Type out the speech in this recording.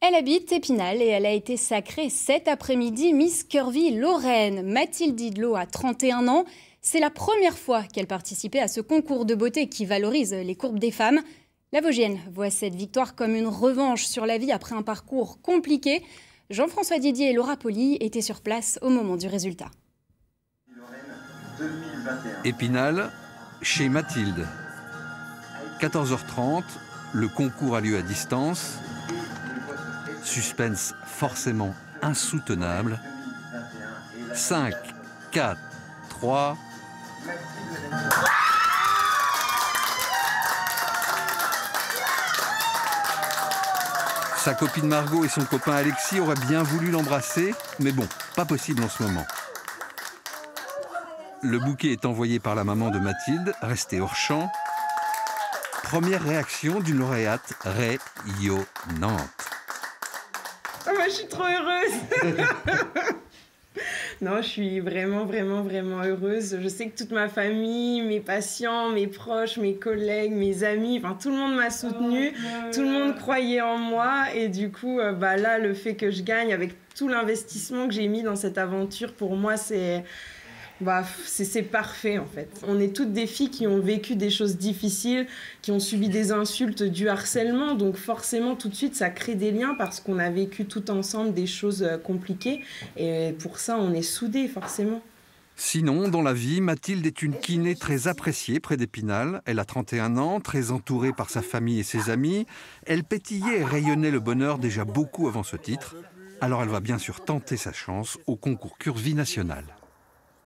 Elle habite Épinal et elle a été sacrée cet après-midi Miss Curvy Lorraine. Mathilde Didlot a 31 ans. C'est la première fois qu'elle participait à ce concours de beauté qui valorise les courbes des femmes. La Vosgienne voit cette victoire comme une revanche sur la vie après un parcours compliqué. Jean-François Didier et Laura Poli étaient sur place au moment du résultat. Épinal, chez Mathilde. 14h30, le concours a lieu à distance. Suspense forcément insoutenable. 5, 4, 3. Sa copine Margot et son copain Alexis auraient bien voulu l'embrasser, mais bon, pas possible en ce moment. Le bouquet est envoyé par la maman de Mathilde, restée hors champ. Première réaction d'une lauréate rayonnante. Oh, moi, je suis trop heureuse. non, je suis vraiment, vraiment, vraiment heureuse. Je sais que toute ma famille, mes patients, mes proches, mes collègues, mes amis, enfin, tout le monde m'a soutenue. Tout le monde croyait en moi. Et du coup, euh, bah, là, le fait que je gagne avec tout l'investissement que j'ai mis dans cette aventure, pour moi, c'est bah, c'est parfait en fait. On est toutes des filles qui ont vécu des choses difficiles, qui ont subi des insultes, du harcèlement, donc forcément tout de suite ça crée des liens parce qu'on a vécu tout ensemble des choses euh, compliquées et pour ça on est soudés forcément. Sinon, dans la vie, Mathilde est une kiné très appréciée près d'Épinal. Elle a 31 ans, très entourée par sa famille et ses amis. Elle pétillait et rayonnait le bonheur déjà beaucoup avant ce titre. Alors elle va bien sûr tenter sa chance au concours Curvy national.